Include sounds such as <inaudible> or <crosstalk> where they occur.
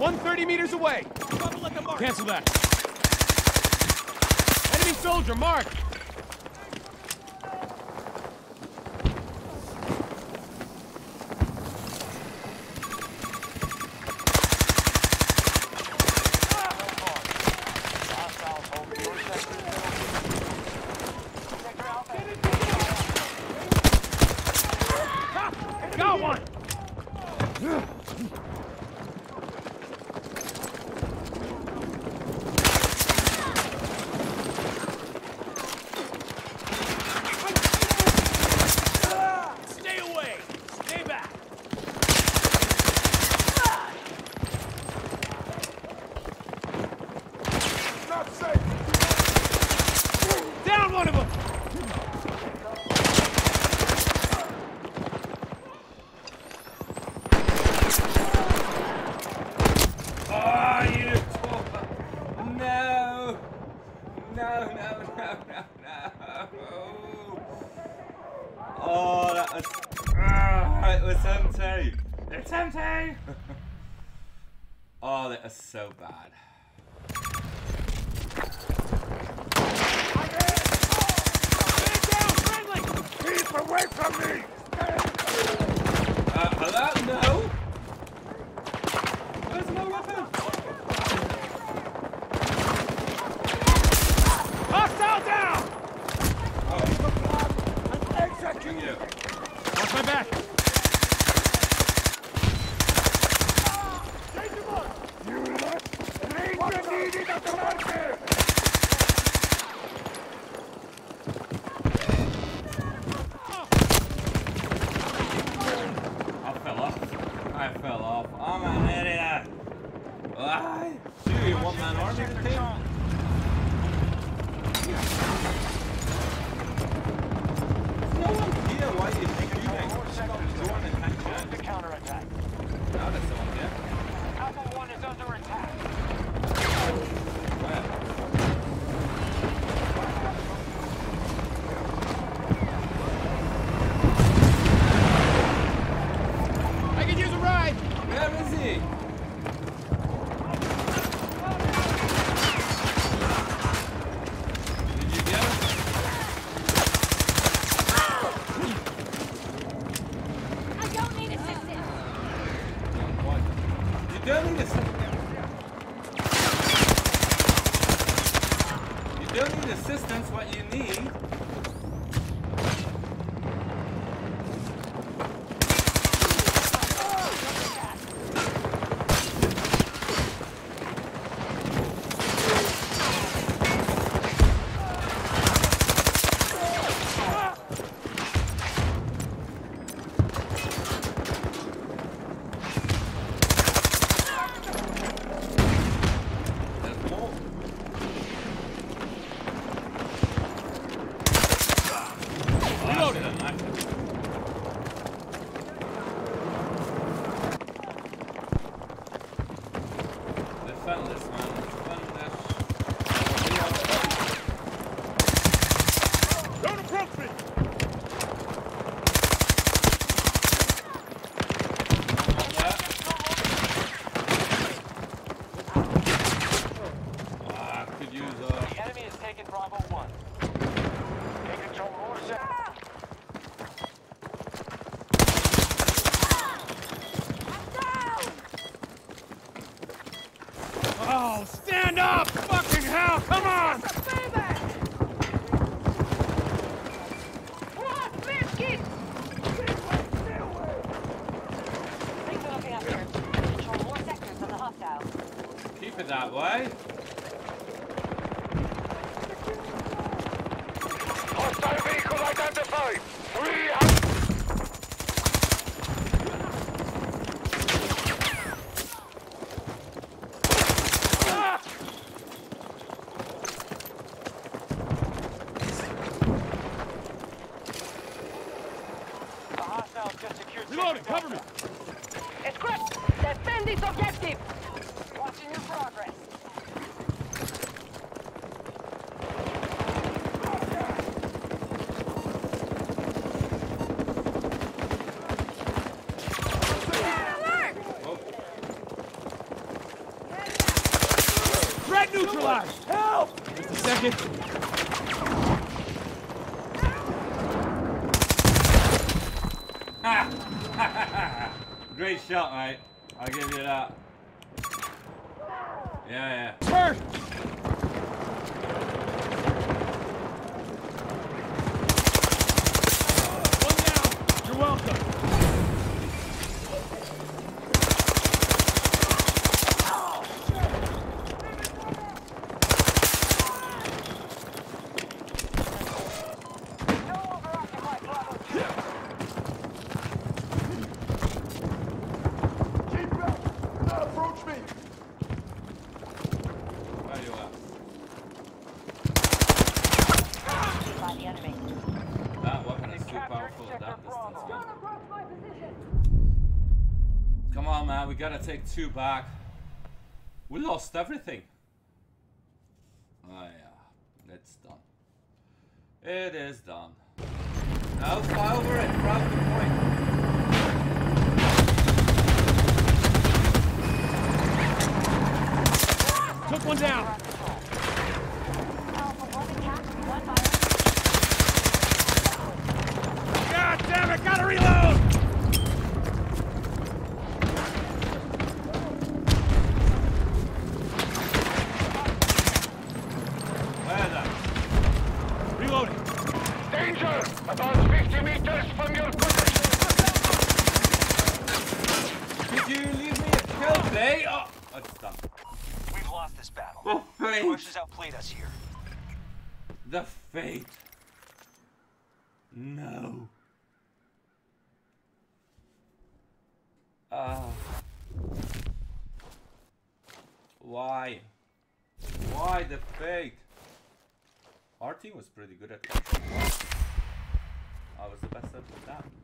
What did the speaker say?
130 meters away. Cancel that. Enemy soldier, mark. Got one! Stay away! Stay back! Not safe! Down one of them! Oh, you talker! No! No, no, no, no, no! Oh, that was. Ah, it was empty! It's empty! <laughs> oh, that was so bad. I get down, friendly! Keep away from me! Uh, hello? No? Where's my weapon? Hostile down! Execute! You. Watch my back! You left! Ranger needed at the marker! I fell off. I fell off. I'm an idiot. Why? Do one army? No one here. Why you think you think? Go on and attack The counterattack. Now there's someone here. Alpha 1 is under attack. Where? I could use a ride! Where is he? Did you get him? I don't need assistance. What? You don't need assistance. Need assistance. What you need. Defend this, man. It that way. Hostile vehicle identified! Three hundred... The hostiles just secured Reloading, cover me! Delta. Script, defend this objective. Watching your progress. Threat neutralized! Help! Just a second. <laughs> Great shot, mate. I'll give you that. Yeah, yeah. First! One down! You're welcome! No longer occupy Bravo 2. Keep back! Do not approach me! Where you at? By the enemy. That weapon is too Captured powerful at that sector distance, Bravo. man. Come on, man. We gotta take two back. We lost everything. Oh, yeah. It's done. It is done. Now fly over it. Grab the point. Took one down! About 50 meters from your position! Did you leave me a kill play? Oh, it's done. We've lost this battle. The fate. Russians outplayed us here. The fate. No. Ah. Why? Why the fate? Our team was pretty good at it. I was the best at that.